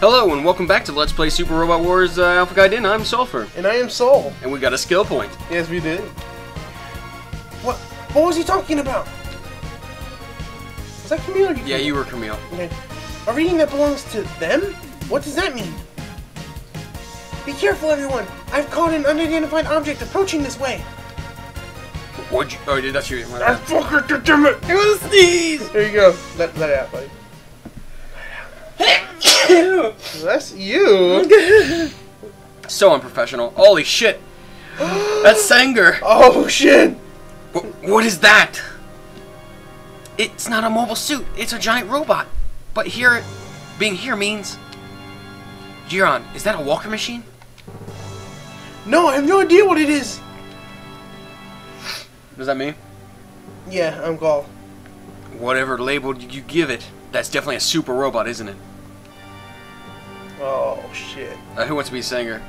Hello and welcome back to Let's Play Super Robot Wars uh, Alpha Gaiden. I'm Sulfur, And I am Soul. and we got a skill point. Yes, we did. What? What was he talking about? Was that Kamille? or Yeah, you were Kamille. Okay. A reading that belongs to them? What does that mean? Be careful, everyone! I've caught an unidentified object approaching this way. What'd you? Oh, that's you. Ah, fucker, damn it! It was a sneeze! There you go. Let, let it out, buddy. That's you. So unprofessional. Holy shit! That's Sanger. Oh shit! Wh- what is that? It's not a mobile suit. It's a giant robot. But here, being here means. Giron, is that a walker machine? No, I have no idea what it is. What does that mean? Yeah, I'm Gaul. Whatever label you give it, that's definitely a super robot, isn't it? Shit. Uh, who wants to be Sanger?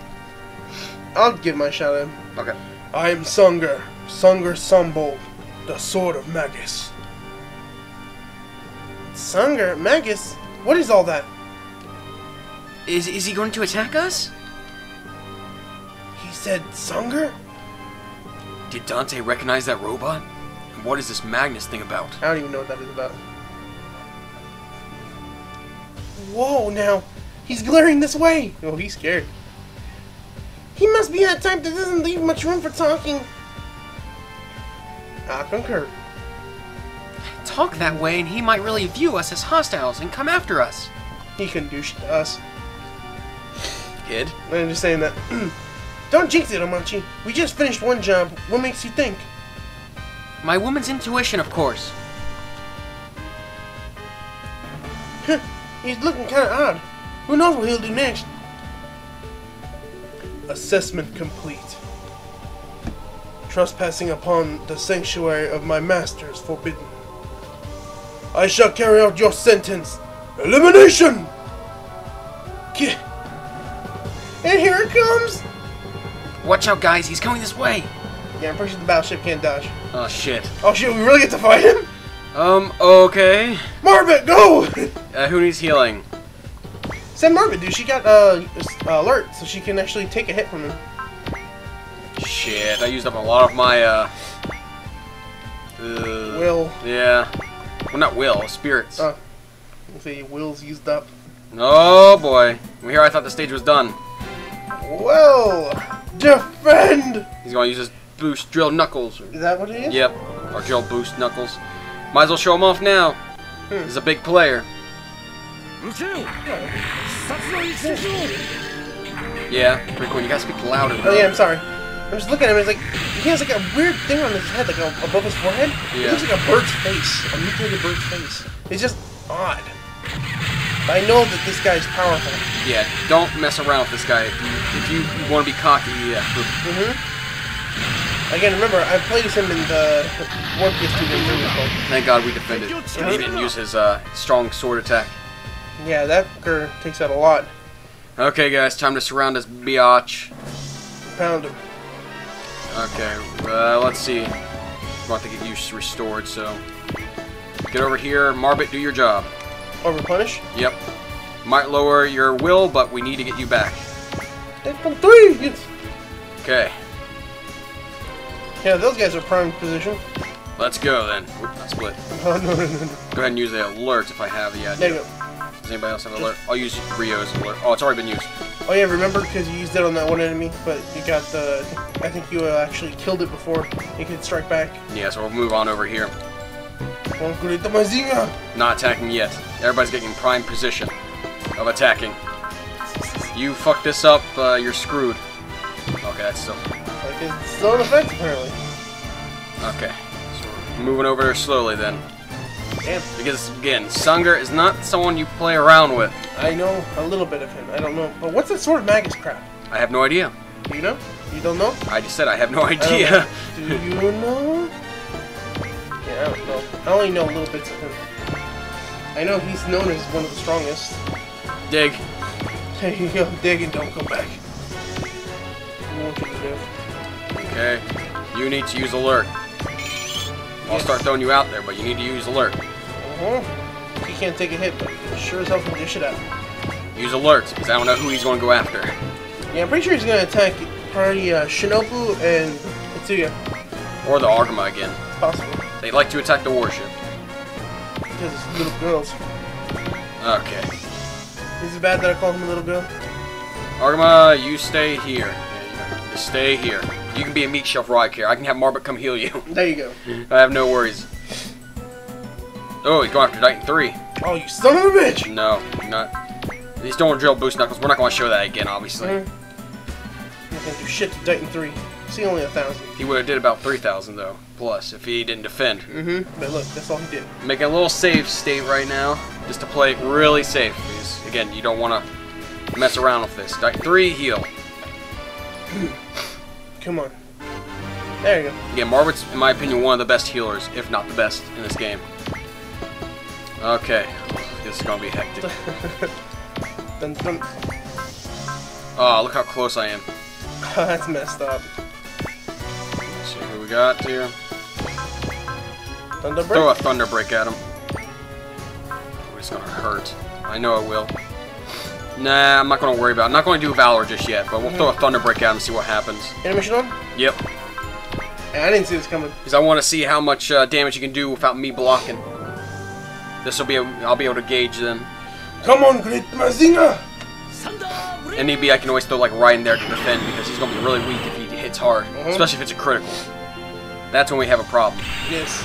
I'll give my shot at him. Okay. I am Sunger, Sunger Sumbold, the Sword of Magus. Sunger? Magus? What is all that? Is is he going to attack us? He said Sunger? Did Dante recognize that robot? And what is this Magnus thing about? I don't even know what that is about. Whoa, now. He's glaring this way. Oh, he's scared. He must be that type that doesn't leave much room for talking. Ah, I concur. Talk that way, and he might really view us as hostiles and come after us. He couldn't do shit to us. Kid. I'm just saying that. Don't jinx it, Omachi. We just finished one job. What makes you think? My woman's intuition, of course. He's looking kind of odd. Who knows what he'll do next? Assessment complete. Trespassing upon the sanctuary of my master is forbidden. I shall carry out your sentence. Elimination! Ki- And here it comes! Watch out, guys. He's coming this way. Yeah, I'm pretty sure the battleship can't dodge. Oh, shit. Oh shit, we really get to fight him? Um, okay. Marbit, go! Uh, who needs healing? Send Marbit, dude. She got uh, uh, alert, so she can actually take a hit from him. Shit, I used up a lot of my, uh... uh Will. Yeah. Well, not will, spirits. Oh. Let's see, Will's used up. Oh, boy. Well, here I thought the stage was done. Well, defend! He's gonna use his boost drill knuckles. Is that what it is? Yep. Or drill boost knuckles. Might as well show him off now. Hmm. He's a big player. Yeah, pretty cool. You gotta speak louder. Oh yeah, I'm sorry. I'm just looking at him. It's like he has like a weird thing on his head, like a, above his forehead. It Yeah. looks like a bird's face, a mutated bird's face. It's just odd. But I know that this guy's powerful. Yeah, don't mess around with this guy. If you if you want to be cocky, yeah. Mm-hmm. Again, remember, I played as him in the one PS2 game. Thank God we defended. And he didn't use his uh, strong sword attack. Yeah, that gur takes out a lot. Okay, guys, time to surround this biatch. Pound him. Okay, uh, let's see. Want to get you restored, so get over here. Marbit, do your job. Over punish. Yep. Might lower your will, but we need to get you back. Hit from three. It's- Okay, Yeah, those guys are prime position. let's go then. Oop, split. No no no no. Go ahead and use the alert if I have the There you idea. go. Does anybody else have an alert? I'll use Rio's alert. Oh, it's already been used. Oh yeah, remember because you used it on that one enemy, but you got the. I think you uh, actually killed it before it could strike back. Yeah, so we'll move on over here. Not attacking yet. Everybody's getting in prime position of attacking. You fuck this up, uh, you're screwed. Okay, that's still... Like it's still in effect apparently. Okay. So we're moving over there slowly then. Damn. Because, again, Sunger is not someone you play around with. I know a little bit of him. I don't know. But what's that sort of magus crap? I have no idea. Do you know? You don't know? I just said I have no idea. Do you know? Yeah, I don't know. I only know little bits of him. I know he's known as one of the strongest. Dig. There you go. Dig and don't go back. I want you to live. Okay. You need to use alert. I'll start throwing you out there, but you need to use alert. Uh-huh. He can't take a hit, but sure as hell can dish it out. Use alert, because I don't know who he's going to go after. Yeah, I'm pretty sure he's gonna attack probably uh, Shinobu and Tetsuya. Or the Argama again. It's possible. They like to attack the warship. Because it's little girls. Okay. Is it bad that I call him a little girl? Argama, you stay here. Yeah, you stay here. You can be a meat shelf Rock here. I can have Marbot come heal you. There you go. I have no worries. Oh, he's going after Daitarn 3. Oh, you son of a bitch! No, not. He's doing drill boost knuckles. We're not going to show that again, obviously. Not gonna do shit to Daitarn 3. See, only a thousand. He would have did about 3,000 though, plus if he didn't defend. Mm-hmm. But look, that's all he did. Making a little safe state right now, just to play really safe. Because again, you don't want to mess around with this. Daitarn 3 heal. Come on. There you go. Again, Marbot's, in my opinion, one of the best healers, if not the best, in this game. Okay, this is gonna be hectic. Dun, dun. Oh, look how close I am. that's messed up. Let's see who we got here. Thunder Throw a thunder break at him. Oh, it's gonna hurt. I know it will. Nah, I'm not gonna worry about. it. I'm not gonna do Valor just yet, but we'll throw a thunder break at him and see what happens. Animation on? Yep, I didn't see this coming. because I want to see how much uh, damage you can do without me blocking. This will be, a, I'll be able to gauge them. Come on, Great Mazinger! And maybe I can always throw like Ryan there to defend because he's going to be really weak if he hits hard, mm -hmm. especially if it's a critical. That's when we have a problem. Yes.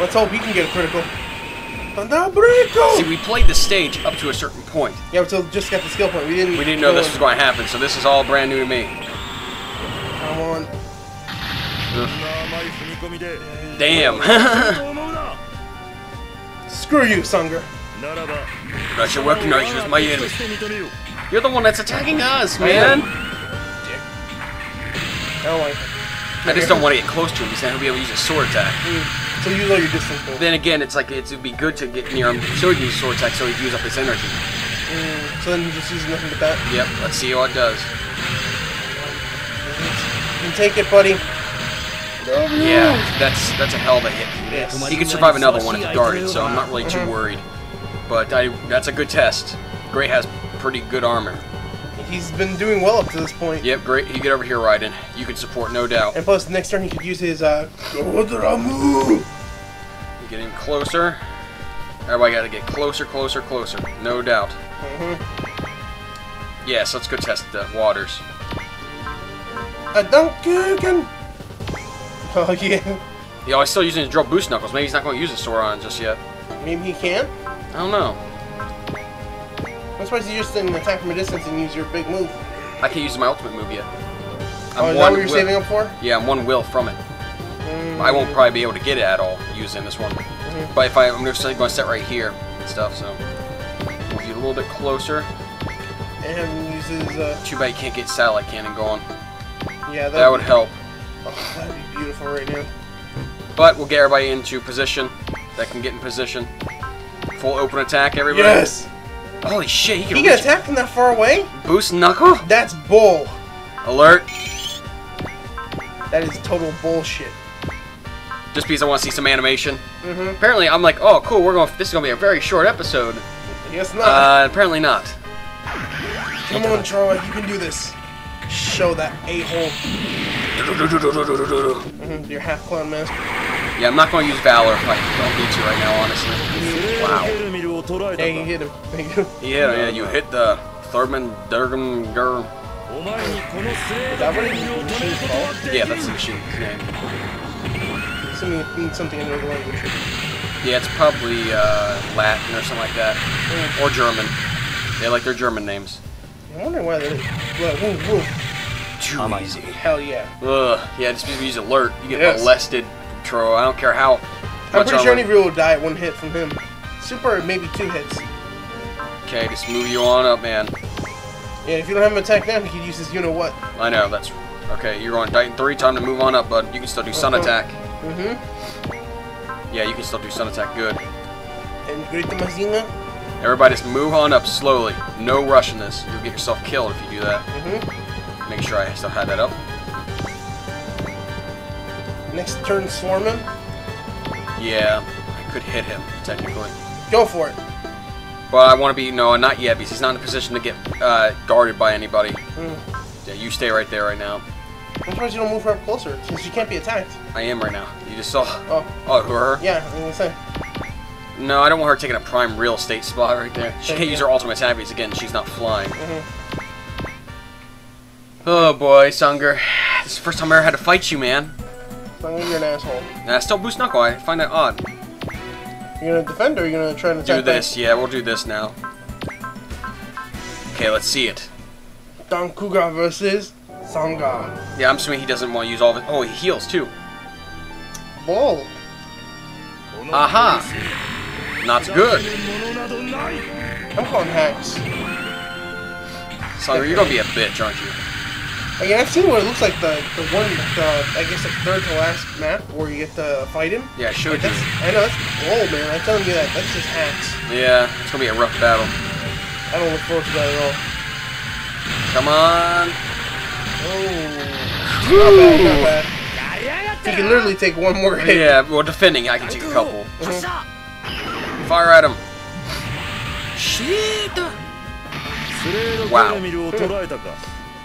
Let's hope he can get a critical. See, we played the stage up to a certain point. Yeah, until just got the skill point. We didn't. We didn't know this was going to happen, so this is all brand new to me. Come on. Ugh. Damn. Screw you, Sunger. Russia recognizes you as my enemy. You're the one that's attacking us, man. I, I just don't want to get close to him because then he'll be able to use a sword attack. Hmm. So use all your distance. Though. Then again, it's like it would be good to get near him so he can use sword attack so he'd use up his energy. Hmm. So then he just uses nothing but that? Yep, let's see how it does. You take it, buddy. Yeah, that's that's a hell of a hit. Yes. He could survive another one if he guarded, so I'm not really too worried. But I, that's a good test. Gray has pretty good armor. He's been doing well up to this point. Yep, great. You get over here, Raideen. You can support, no doubt. And plus, next turn he could use his uh, Godramu. You get him closer. Everybody got to get closer, closer, closer. No doubt. Mm-hmm. Yes, let's go test the waters. A Duncan. Oh yeah. Yeah, he's still using his drill boost knuckles. Maybe he's not going to use his sword on just yet. Maybe he can. I don't know. I'm surprised you just didn't attack from a distance and use your big move. I can't use my ultimate move yet. Oh, is that what you're will- saving up for? Yeah, I'm one will from it. Mm, I won't probably be able to get it at all using this one. Mhm. But if I, I'm just going to set right here and stuff, so. Move you a little bit closer. And uses uh, Too bad you can't get satellite cannon going. yeah. That be- help. Oh, that'd be beautiful right now. But we'll get everybody into position. That can get in position. Full open attack, everybody. Yes. Holy shit, he can, He can attack from that far away. boost knuckle. That's bull. Alert. That is total bullshit. Just because I want to see some animation. Mm-hmm. Apparently, I'm like, oh, cool. We're going. This is going to be a very short episode. Guess not. Uh, apparently not. Come on, Troy. You can do this. Show that a-hole. Mm-hmm, Your half clown master. Yeah, I'm not going to use Valor if I don't need to right now, honestly. Wow. Yeah, you hit him. he yeah, you hit the Thurman Durgum Gur. Is that what? Yeah, that's the machine's name. Something, something in another language. Yeah, it's probably uh, Latin or something like that. Mm. Or German. They like their German names. I wonder why they... Whoa, whoa, whoa. Too easy. Hell yeah. Ugh. Yeah, just because you use alert, you get Yes. molested, Tro. I don't care how. I'm much pretty sure any of you will die at one hit from him. Super, maybe two hits. Okay, just move you on up, man. Yeah, if you don't have him attack now, he could use his you know what. I know, that's... Okay, you're on Daitarn 3, time to move on up, bud. You can still do Sun Uh-huh. Attack. Mm-hmm. Yeah, you can still do Sun Attack good. And Great Mazinger. Everybody just move on up slowly. No rushing this. You'll get yourself killed if you do that. Mm-hmm. Make sure I still had that up. Next turn, swarm him. Yeah, I could hit him, technically. Go for it. But I want to be no, not yet because he's not in a position to get uh, guarded by anybody. Mm. Yeah, you stay right there right now. I'm surprised you don't move her up closer, since she can't be attacked. I am right now. You just saw. Oh, Oh, who are her? yeah, I was gonna say. No, I don't want her taking a prime real estate spot right there. She Thank can't use her ultimate attack because again, she's not flying. Mhm. Oh boy, Sunger. This is the first time I ever had to fight you, man. Sunger, you're an asshole. And I still boost Knuckle. I find that odd. You're gonna defend or you're gonna try to attack Do this. Yeah, we'll do this now. Okay, let's see it. Dancougar versus Sangar. Yeah, I'm assuming he doesn't want to use all the. Oh, he heals too. Ball. Aha! Not good. I'm calling hacks. Sangar, you're gonna be a bitch, aren't you? I mean, I've seen what it looks like the the one the I guess the third to last map where you get to fight him. Yeah, sure like. I know that's old, man, I'm telling you that that's just hacks. Yeah, it's gonna be a rough battle. I don't look forward to that at all. Come on. Oh. Not bad, not bad. You can literally take one more hit. Yeah, well, defending, I can take a couple. Mm -hmm. Fire at him. Shit. Wow.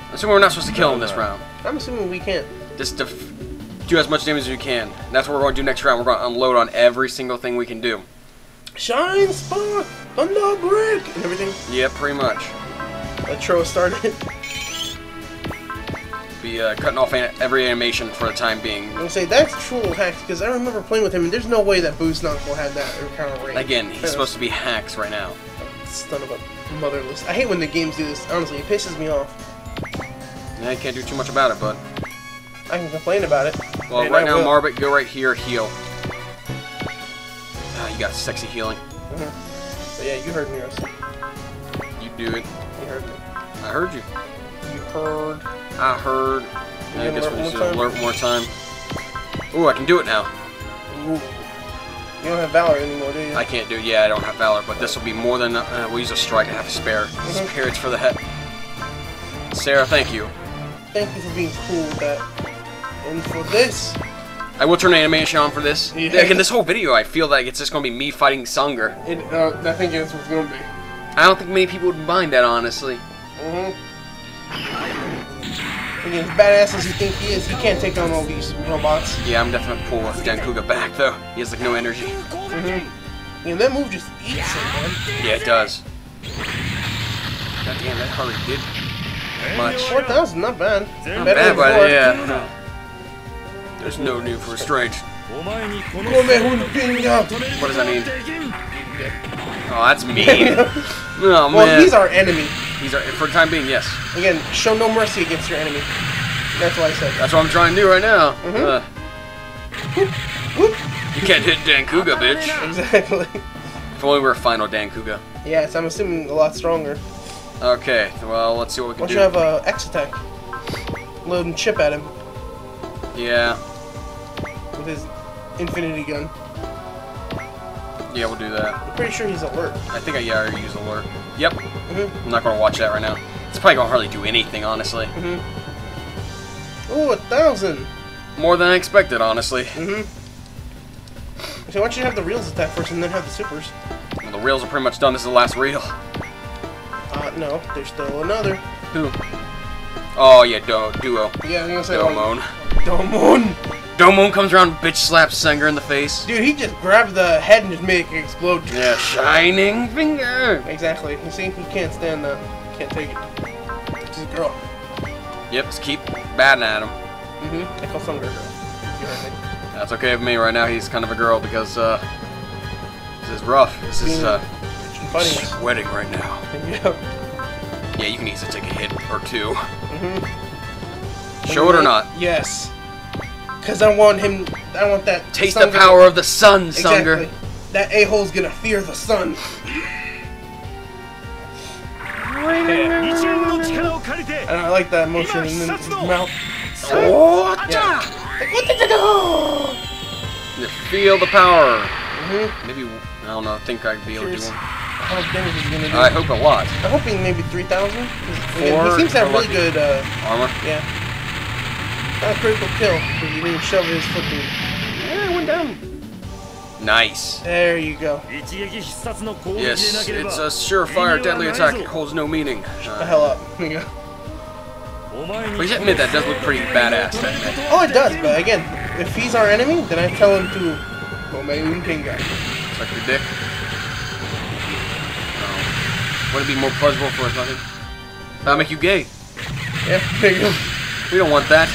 I'm assuming we're not supposed to kill no, him this no. round. I'm assuming we can't. Just do as much damage as you can. And that's what we're going to do next round. We're going to unload on every single thing we can do. Shine, Spark, Thunder, Break, and everything. Yeah, pretty much. A started. Be uh, cutting off an every animation for the time being. I'm say that's true hacks because I remember playing with him, and there's no way that Boost Knuckle had that kind of range. Again, he's supposed to be hacks right now. Son of a motherless. I hate when the games do this. Honestly, it pisses me off. Yeah, you can't do too much about it, but I can complain about it. well, and right I now, will. Marbit, go right here, heal. Ah, you got sexy healing. But yeah, you heard me, Rusty. You do it. You heard me. I heard you. You heard. I heard. You I guess we one just time? alert more time. Ooh, I can do it now. Ooh. You don't have Valor anymore, do you? I can't do it. Yeah, I don't have Valor, but this will be more than. Uh, we'll use a strike. I have a spare. Mhm. Spirits for the head. Sarah, thank you. Thank you for being cool with that. And for this, I will turn animation on for this. Yeah. Again, this whole video, I feel like it's just going to be me fighting Sunger. it, uh, I think that's what's gonna be. I don't think many people would mind that, honestly. Mm-hmm. Again, as badass as you think he is, he can't take on all these robots. Yeah, I'm definitely pull Dancougar back, though. He has, like, no energy. Mm-hmm. And that move just eats it, man. Yeah, it does. God damn, that hardly did much. 4,000, not bad. Not bad, but yeah. There's no need for restraint. What does that mean? Oh, that's mean. oh, man. Well, he's our enemy. He's our, for the time being, yes. Again, show no mercy against your enemy. That's what I said. That's what I'm trying to do right now. Mm -hmm. uh. You can't hit Dancougar, bitch. Exactly. If only we were final Dancougar. Yes, I'm assuming a lot stronger. Okay, well, let's see what we Why can don't you do. have a X attack? Load and chip at him Yeah, with his infinity gun. yeah, we'll do that. I'm pretty sure he's alert. I think I yeah, I already used alert. Yep, Mm-hmm. I'm not gonna watch that right now. It's probably gonna hardly do anything, honestly. Mm-hmm. Ooh, a thousand. More than I expected, honestly. Mm-hmm. So why don't you have the reels attack first and then have the supers? Well, the reels are pretty much done. This is the last reel. Uh, no, there's still another. Who? Oh yeah, do duo. Yeah, I'm gonna say Domon. Domon. Domon comes around, bitch slaps Sanger in the face. Dude, he just grabbed the head and just made it explode. Yeah, shining finger. Exactly. You see, he can't stand that. Can't take it. She's a girl. Yep, just keep batting at him. Mm-hmm. I call some girl. You heard me. That's okay with me right now. He's kind of a girl because uh, this is rough. This is uh, She's sweating right now. Yeah. Yeah, you can easily take a hit or 2 Mm-hmm. Show it or not. Yes. Because I want him. I want that. Taste Sunger. the power of the sun, Sunger. Exactly. That a hole's gonna fear the sun. and I like that motion in his mouth. Oh, yeah. You feel the power. Mm -hmm. Maybe I don't know. I think I'd be able Cheers. to do one. How much damage is he gonna do? I hope a lot. I'm hoping maybe 3,000. He seems to have really good uh, armor. Yeah. Not a critical kill, but you didn't shove his foot through. Yeah, I went down. Nice. There you go. Yes, it's a surefire deadly attack. It holds no meaning. Shut the hell up. There you Please admit that does look pretty badass. Oh, it does, but again, if he's our enemy, then I tell him to go my own. Suck your dick. Would it be more pleasurable for us, nothing? That'll make you gay. Yeah, there you go. We don't want that.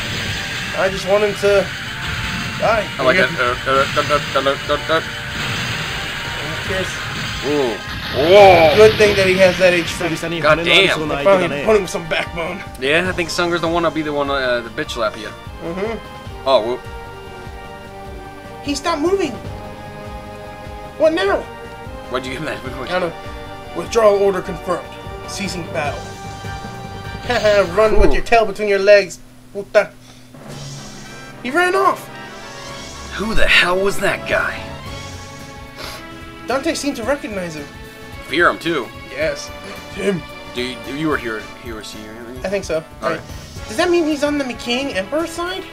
I just want him to die. I like that. Kiss. Ooh. Whoa. Good thing that he has that HP. God damn. I finally put him some backbone. Yeah, I think Sunger's the one that'll be the one uh, the bitch lap you. Mm-hmm. Oh, whoop. He stopped moving. What now? Why'd you get mad? I don't know. Withdrawal order confirmed. Ceasing battle. Haha, run with your tail between your legs. Puta. He ran off. Who the hell was that guy? Dante seemed to recognize him. Fear him too. Yes. Him. Do you, you were here? He was here. I think so. Alright. Does that mean he's on the McKing Emperor side?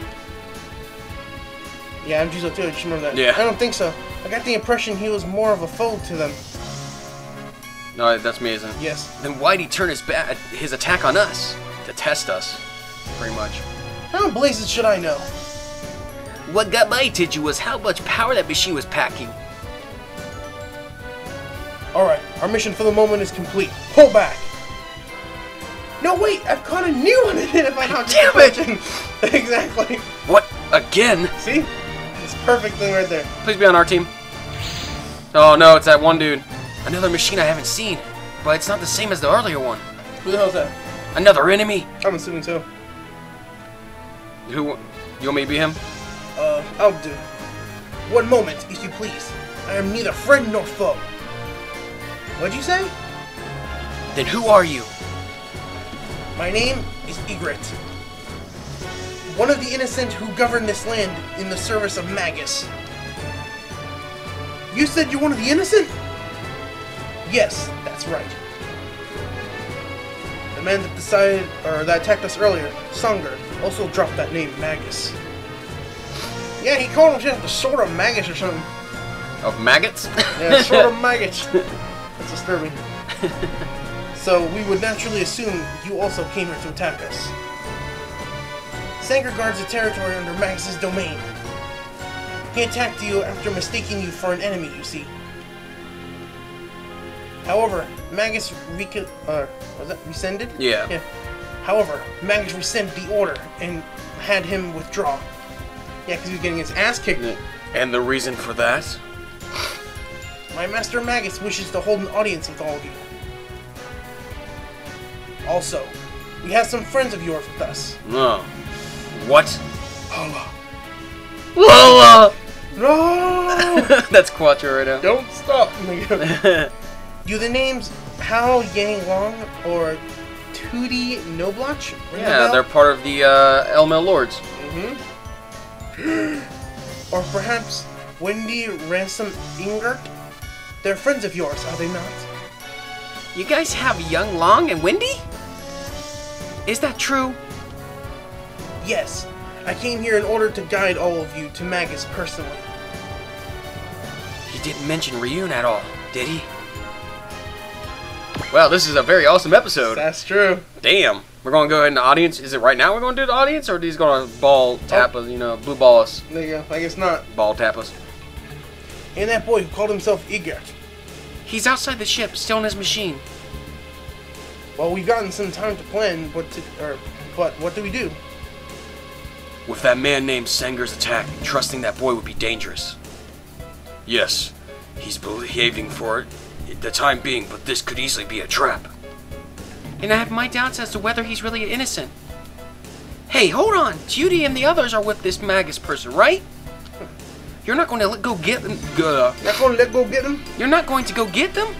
Yeah, I'm Juzo too. I just remember that. Yeah. I don't think so. I got the impression he was more of a foe to them. No, that's me, isn't it? Yes. Then why'd he turn his ba- his attack on us to test us? Pretty much. How in blazes should I know? What got my attention was how much power that machine was packing. Alright, our mission for the moment is complete. Pull back! No, wait! I've caught a new one if I know Damn it! exactly. What? Again? See? It's perfect thing right there. Please be on our team. Oh no, it's that one dude. Another machine I haven't seen, but it's not the same as the earlier one. Who the hell's that? Another enemy. I'm assuming so. Who? You want me to be him? Uh, I'll do. One moment, if you please. I am neither friend nor foe. What'd you say? Then who are you? My name is Egret. One of the innocent who govern this land in the service of Magus. You said you're one of the innocent? Yes, that's right. The man that decided, or that attacked us earlier, Sunger, also dropped that name, Magus. Yeah, he called himself the Sword of Magus or something. Of maggots? Yeah, Sword of Magus. That's disturbing. so we would naturally assume you also came here to attack us. Sanger guards the territory under Magus's domain. He attacked you after mistaking you for an enemy, you see. However, Magus reco- uh, was that rescinded? Yeah. Yeah. However, Magus rescinded the order and had him withdraw. Yeah, because he was getting his ass kicked. and the reason for that? My Master Magus wishes to hold an audience with all of you. Also, we have some friends of yours with us. No. What? Hala. Lola! No! That's Quattro right now. Don't stop! Do the names Hao Yang Long or Tootie Nobloch ring yeah, bell? they're part of the uh, Elmel Lords. Mm-hmm. or perhaps Wendy Ransom Ingert? They're friends of yours, are they not? You guys have Young Long and Wendy? Is that true? Yes. I came here in order to guide all of you to Magus personally. He didn't mention Ryun at all, did he? Well, this is a very awesome episode. That's true. Damn. We're going to go ahead in the audience. Is it right now we're going to do the audience, or are these going to ball tap us, you know, blue ball us, There you go. I guess not. ball tap us? And that boy who called himself Igert. He's outside the ship, still in his machine. Well, we've gotten some time to plan what to, or, but what do we do? With that man named Sanger's attack, trusting that boy would be dangerous. Yes, he's behaving for it the time being, but this could easily be a trap. And I have my doubts as to whether he's really innocent. Hey, hold on! Judy and the others are with this Magus person, right? You're not going to let go get them. Uh, Not gonna let go get him? you're not going to go get them?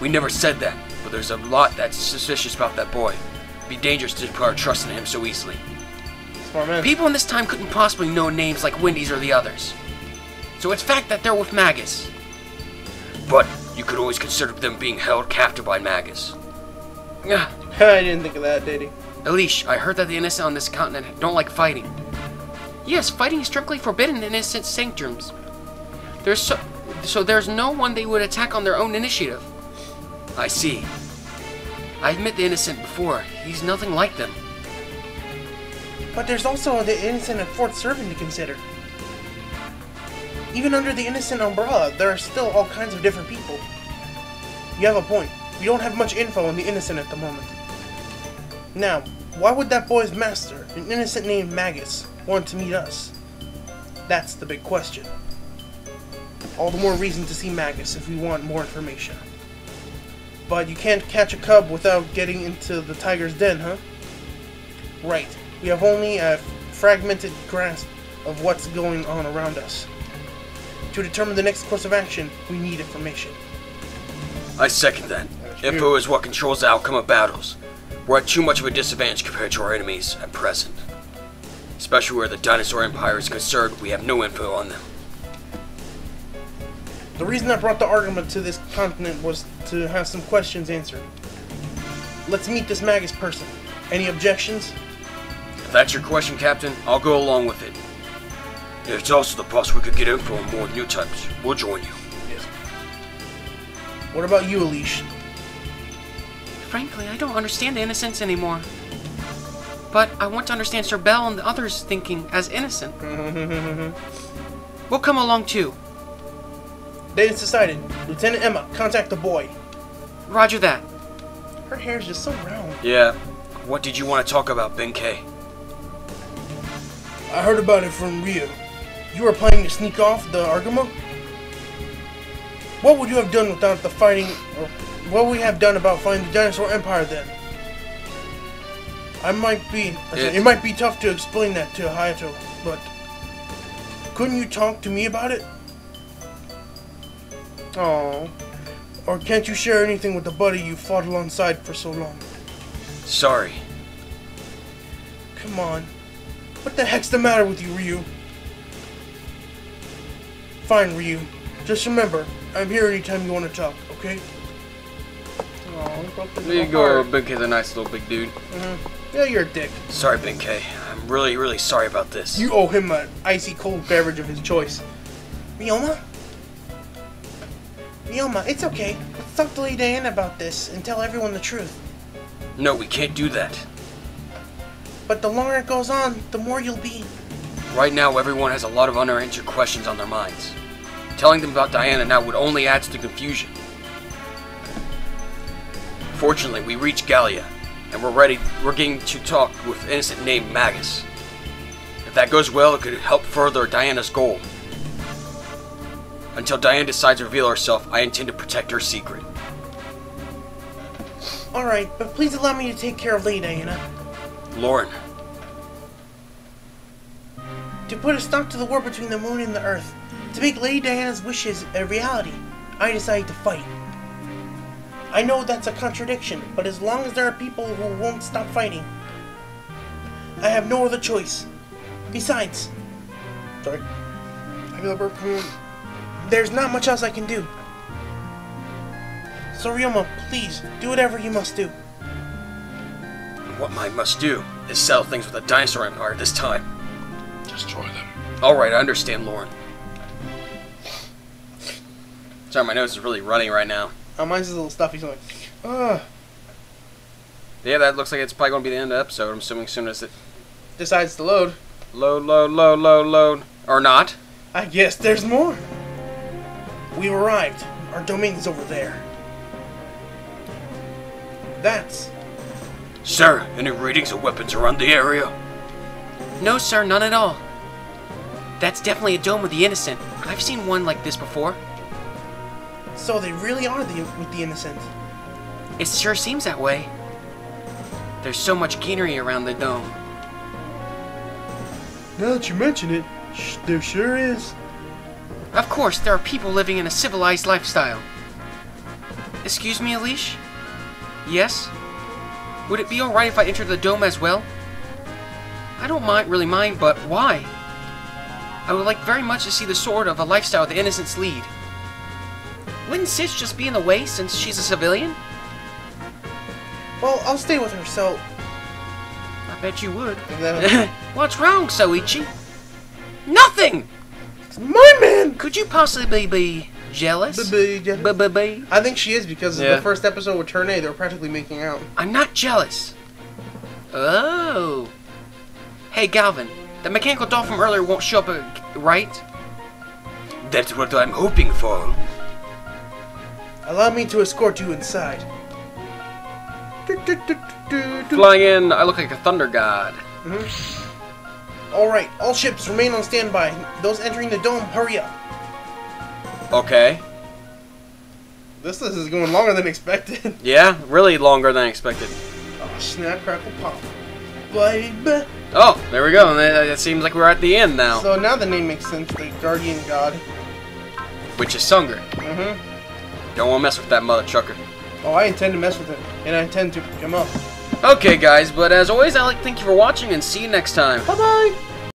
We never said that, but there's a lot that's suspicious about that boy. It'd be dangerous to put our trust in him so easily. Smart man. People in this time couldn't possibly know names like Wendy's or the others. So it's fact that they're with Magus. But you could always consider them being held captive by Magus. I didn't think of that, did he? Elish, I heard that the innocent on this continent don't like fighting. Yes, fighting is strictly forbidden in innocent sanctums. There's so, so there's no one they would attack on their own initiative. I see. I admit the innocent before. He's nothing like them. But there's also the innocent and Fort Servant to consider. Even under the innocent umbrella, there are still all kinds of different people. You have a point. We don't have much info on the innocent at the moment. Now, why would that boy's master, an innocent named Magus, want to meet us? That's the big question. All the more reason to see Magus if we want more information. But you can't catch a cub without getting into the tiger's den, huh? Right. We have only a fragmented grasp of what's going on around us. To determine the next course of action, we need information. I second that. Info is what controls the outcome of battles. We're at too much of a disadvantage compared to our enemies at present. Especially where the dinosaur empire is concerned, we have no info on them. The reason I brought the argument to this continent was to have some questions answered. Let's meet this Magus person. Any objections? If that's your question, Captain, I'll go along with it. It's also the plus we could get info on more new types. We'll join you. Yes. What about you, Elish? Frankly, I don't understand innocence anymore. But I want to understand Sir Bell and the others thinking as innocent. we'll come along too. Date is decided. Lieutenant Emma, contact the boy. Roger that. Her hair's just so round. Yeah. What did you want to talk about, Benki? I heard about it from Ryu. You were planning to sneak off the Argama? What would you have done without the fighting, or what would we have done about fighting the Dinosaur Empire then? I might be, I said, It- it might be tough to explain that to Hayato, but couldn't you talk to me about it? Oh, or can't you share anything with the buddy you fought alongside for so long? Sorry. Come on. What the heck's the matter with you, Ryu? Fine, Ryu. Just remember, I'm here anytime you want to talk, okay? Oh, There you go, Benki, the nice little big dude. Mm-hmm. Yeah, you're a dick. Sorry, Ben I'm really, really sorry about this. You owe him an icy cold beverage of his choice. Ryoma? Ryoma, it's okay. Let's talk to Lady Diana about this and tell everyone the truth. No, we can't do that. But the longer it goes on, the more you'll be. Right now, everyone has a lot of unanswered questions on their minds. Telling them about Diana now would only add to the confusion. Fortunately, we reached Gallia, and we're ready. We're getting to talk with an innocent named Magus. If that goes well, it could help further Diana's goal. Until Diana decides to reveal herself, I intend to protect her secret. Alright, but please allow me to take care of Lady Diana. Loran, To put a stop to the war between the moon and the earth, to make Lady Diana's wishes a reality, I decided to fight. I know that's a contradiction, but as long as there are people who won't stop fighting, I have no other choice. Besides, sorry, I feel a burp coming. There's not much else I can do. So Ryoma, please do whatever you must do. what I must do is settle things with a Dinosaur in Empire this time. Destroy them. Alright, I understand, Loran. Sorry, my nose is really running right now. Oh, mine's a little stuffy, so like, ah, Yeah, that looks like it's probably going to be the end of the episode. I'm assuming as soon as it decides to load. load, load, load, load, load. Or not. I guess there's more. We've arrived. Our domain is over there. That's. Sir, any readings of weapons around the area? No, sir, none at all. That's definitely a dome of the innocent. I've seen one like this before. So they really are the with the innocent. It sure seems that way. There's so much greenery around the dome. Now that you mention it, sh- there sure is. Of course, there are people living in a civilized lifestyle. Excuse me, Elish? Yes? Would it be alright if I entered the dome as well? I don't mind, really mind, but why? I would like very much to see the sort of a lifestyle the innocents lead. Wouldn't Sis just be in the way since she's a civilian? Well, I'll stay with her. So. I bet you would. That- What's wrong, Soichi? Nothing! my man. Could you possibly be jealous? B-b- jealous. B-b-b? I think she is because Yeah. of the first episode with Turn A, they were practically making out. I'm not jealous. Oh. Hey, Galvin. The mechanical doll from earlier won't show up, uh, right? That's what I'm hoping for. Allow me to escort you inside. Flying in, I look like a thunder god. Alright, all ships remain on standby. Those entering the dome, hurry up. Okay. This, this is going longer than expected. Yeah, really longer than expected. oh, snap, crackle, pop. Baby. Oh, there we go. It it seems like we're at the end now. So now the name makes sense, the Guardian God. Which is Sunger. Mm-hmm. Don't want to mess with that mother trucker. Oh, I intend to mess with him, and I intend to pick him up. Okay, guys, but as always, I'd like to thank you for watching and see you next time. Bye-bye!